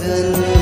गगन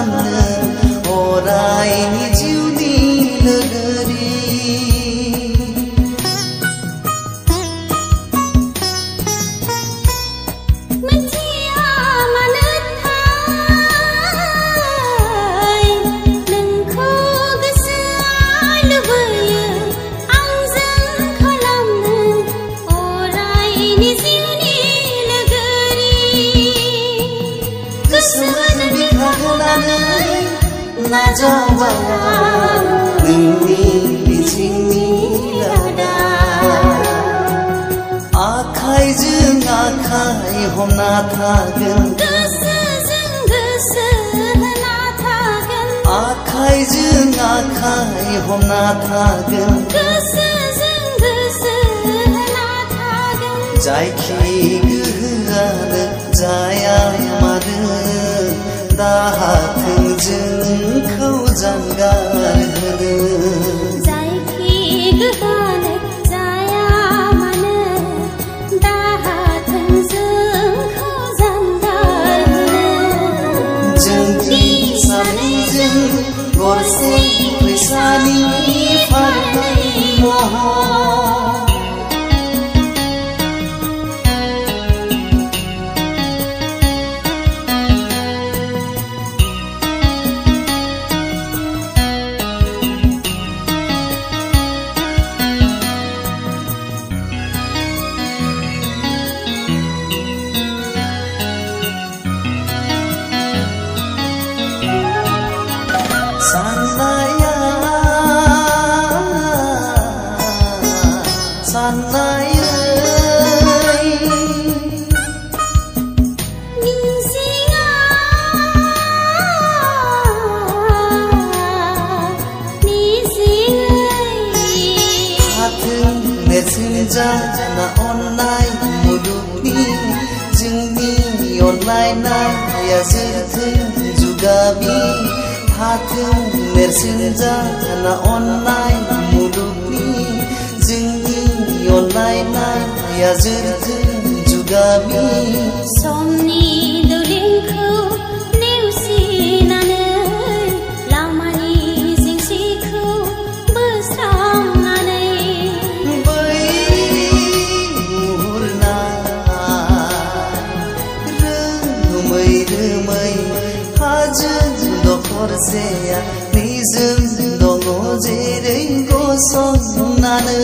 sana 나타금. 그 그 나타금. 자이키 그하는 자야마든 나 같은 증 커장가르는 गोसेया निजों दङ जेरै गसंनानै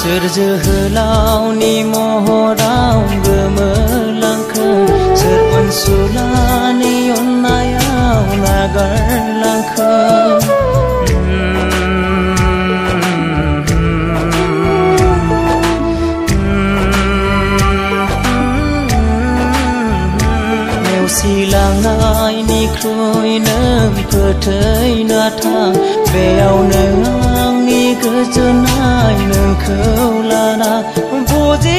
सोरजो होलावनि महराव गोमोलांखो सोर अनसुलानि अन्नायाव नागारलांखो नेवसिलांनायनिख्रुइ नों फोथैना थां बेयाव नों अर्चनाइन खौलाना बोझी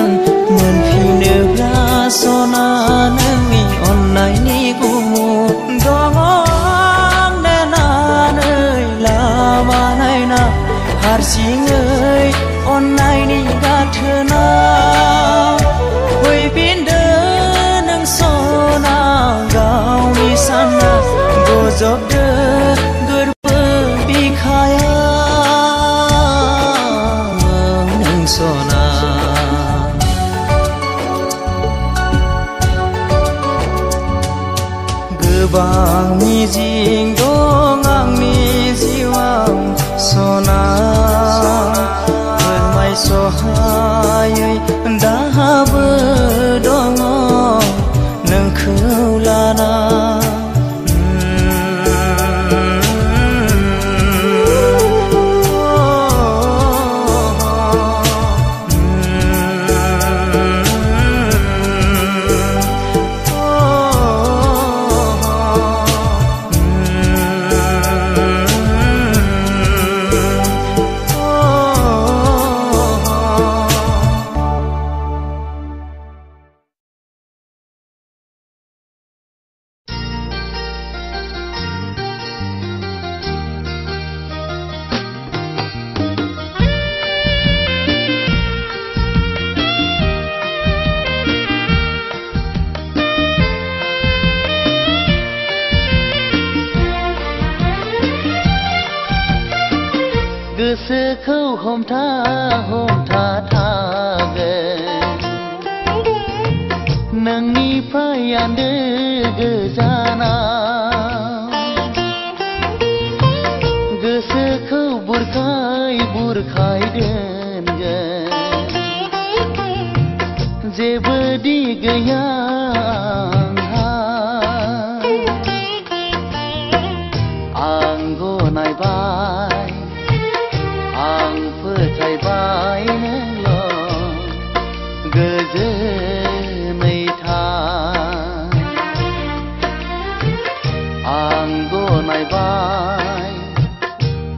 刻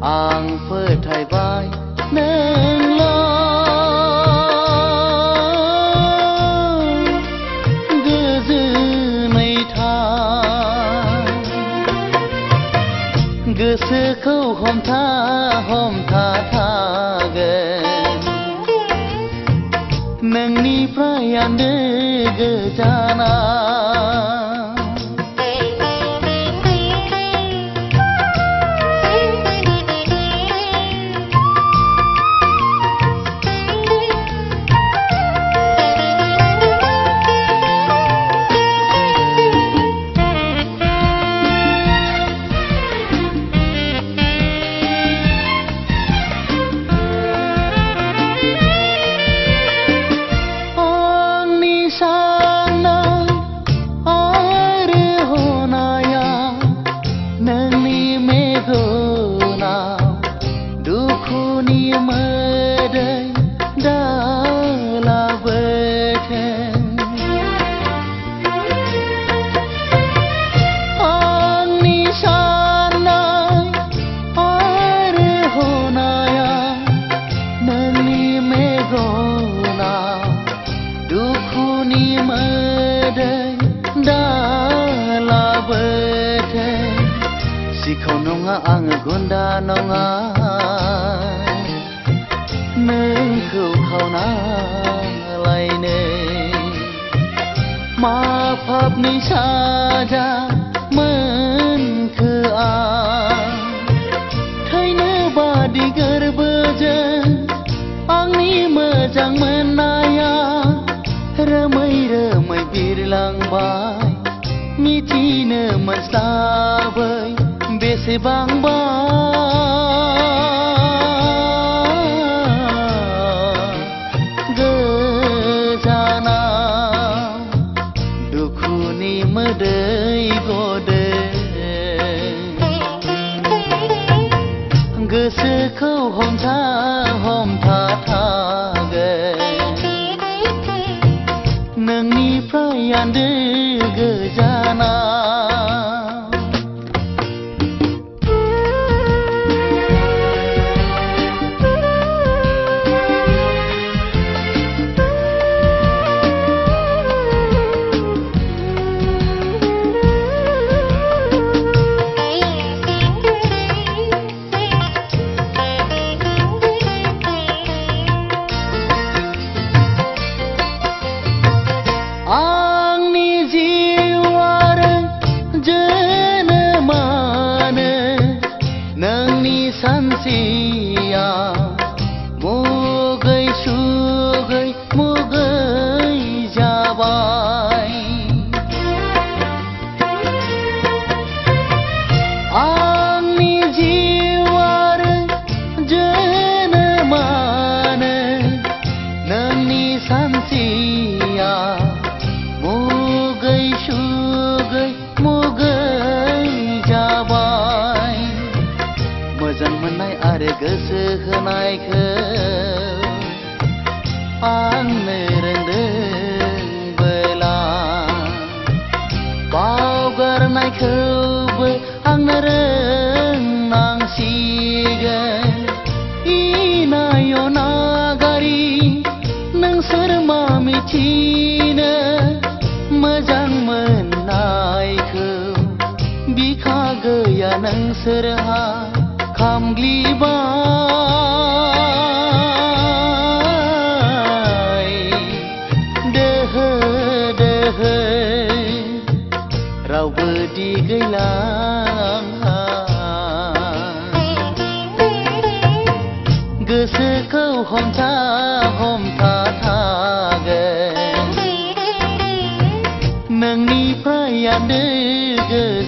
ang phơ thay vai, nên lo gư dư mây tha. Gư sư khâu hôm tha hôm tha tha ghê nâng ni phai ăn đê gư cha na. सिखाव नङा आङो गुन्दा नङा नोंखौ खावना लायनो मा पापनि साजा मोनखो आं थैनो बादि गोरबोजों आंनि मोजां मोननाया रोमै रोमै बिरलांबाय मिथिनो मोनस्लाबै si Bang Bang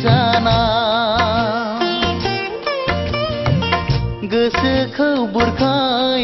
जाना गोसोखौ बुरखाय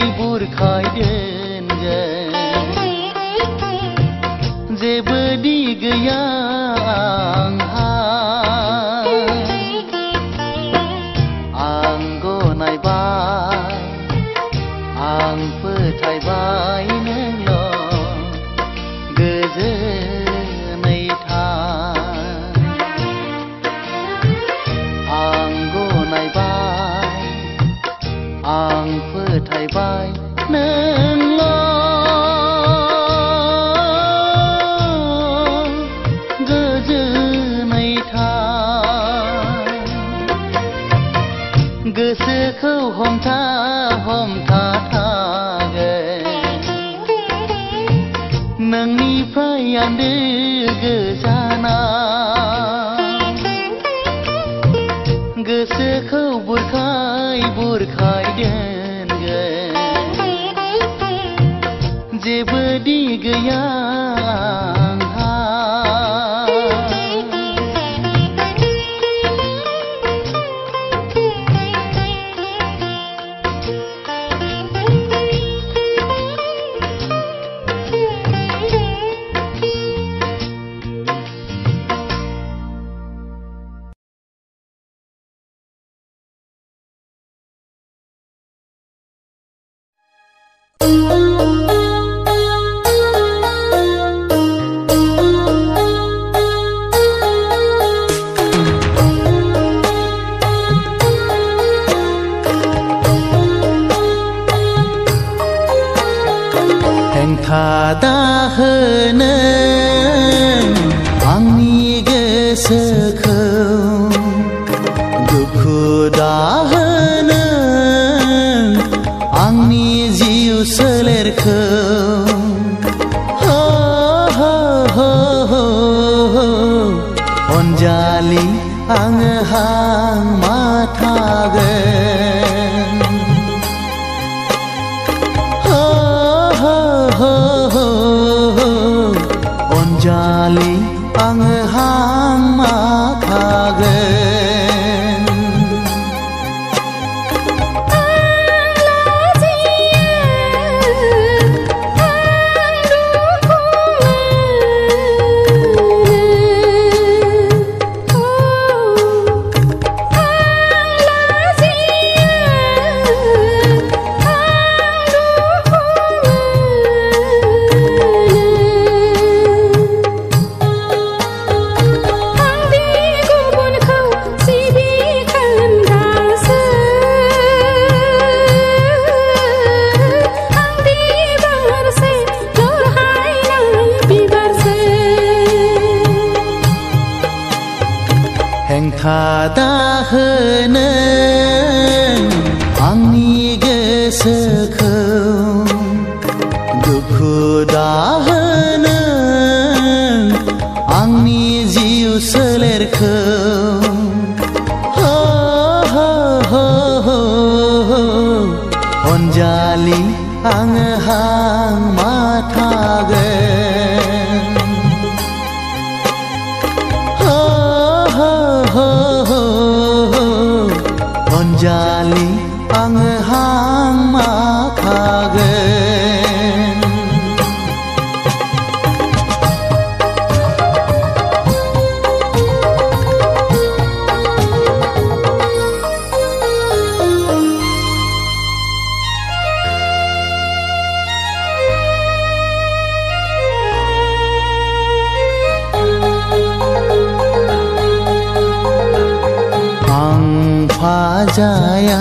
फाजाया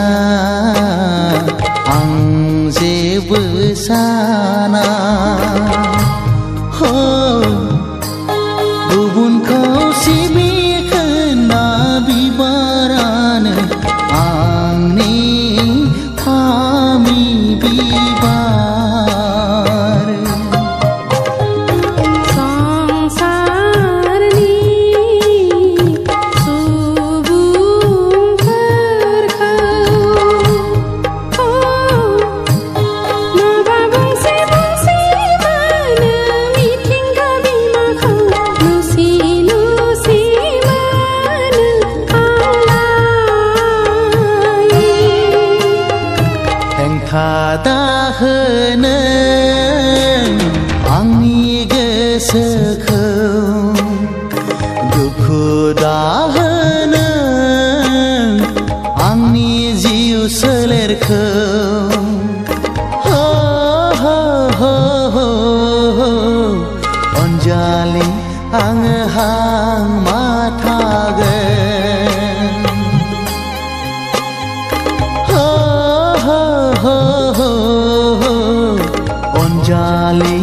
आं जेबो साना। ஜாலி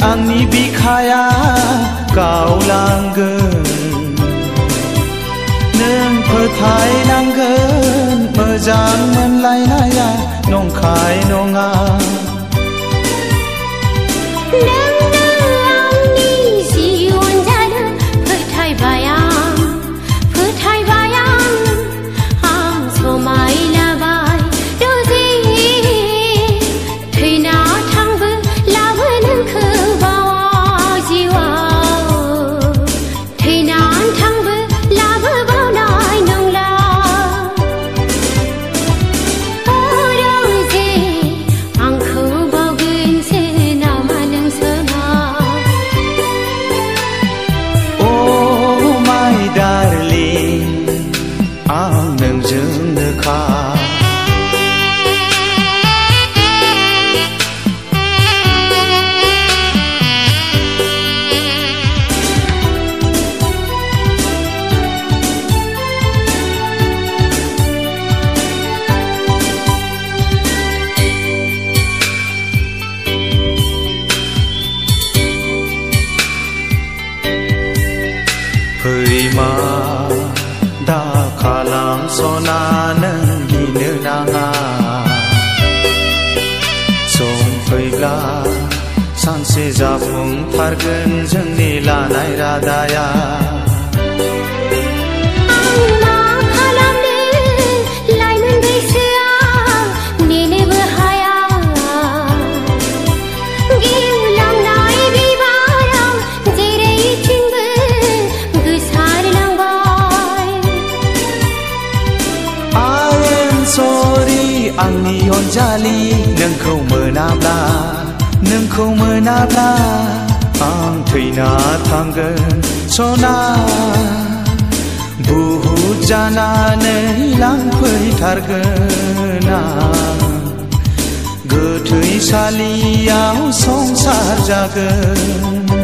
anni bir kaya gao lang ge nen pe thai जाफुंथारगोन जोंनि लानाय रादाया। तुमखौ मोनाब्ला आं थैना थांगोन सना बुहुद जानानै लांफैथारगोन आं गोथैसालियाव संसार जागोन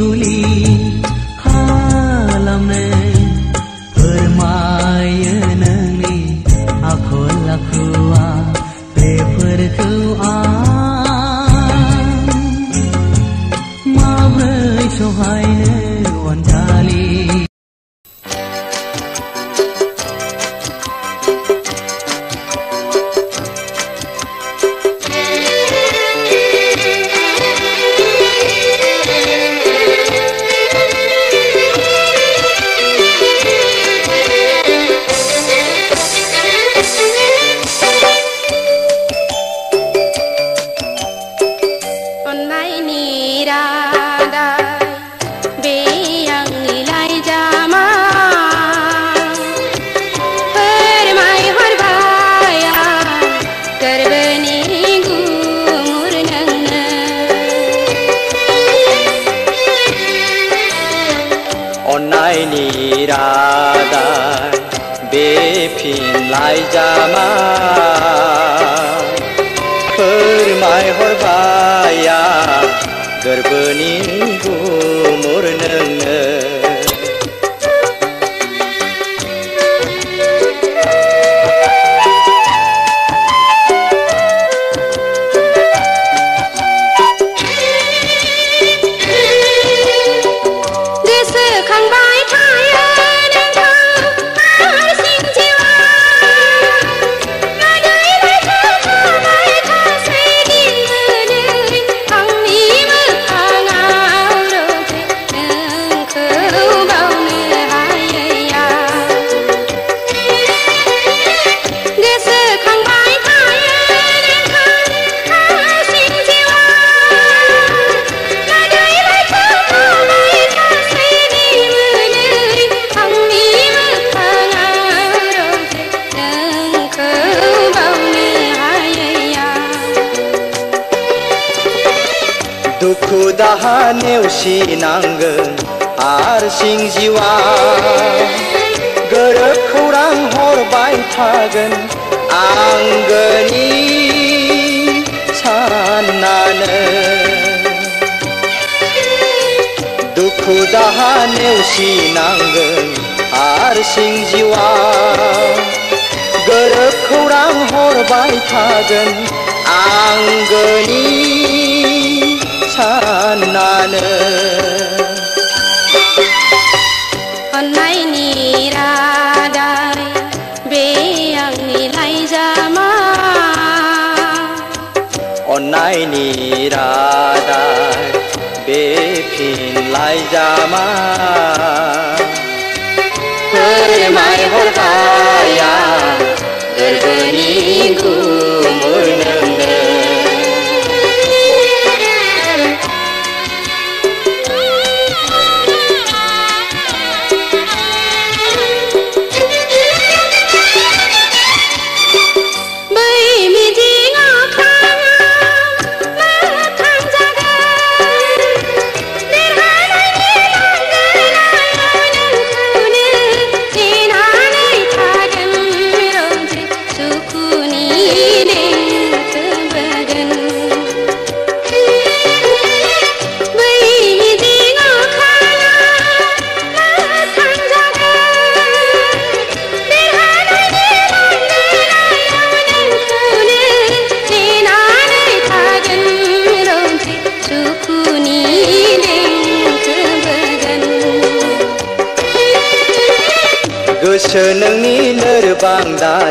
Gulli.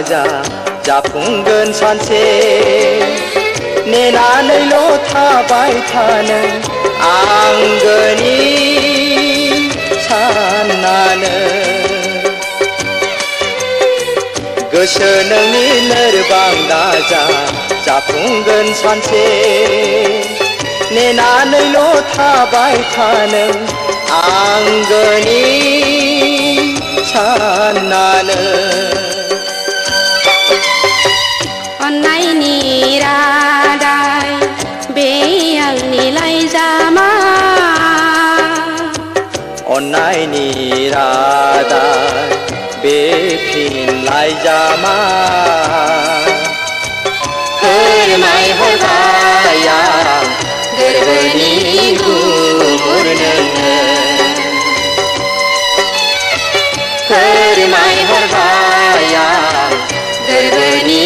दाजा जाफुंगोन सानसे नेनानैल' थाबाय थानो आंगोनि साननानै गोसो नोंनि लोरबां दाजा जाफुंगोन सानसे नेनानैल' थाबाय थानो आंगोनि साननानै रादाय बे आंनि लाइजामा अननायनि रादाय बे फिन लाइजामा फोरमायहरबाय आं गोरबोनि गुमुर नोंनो फोरमायहरबाय आं गोरबोनि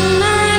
my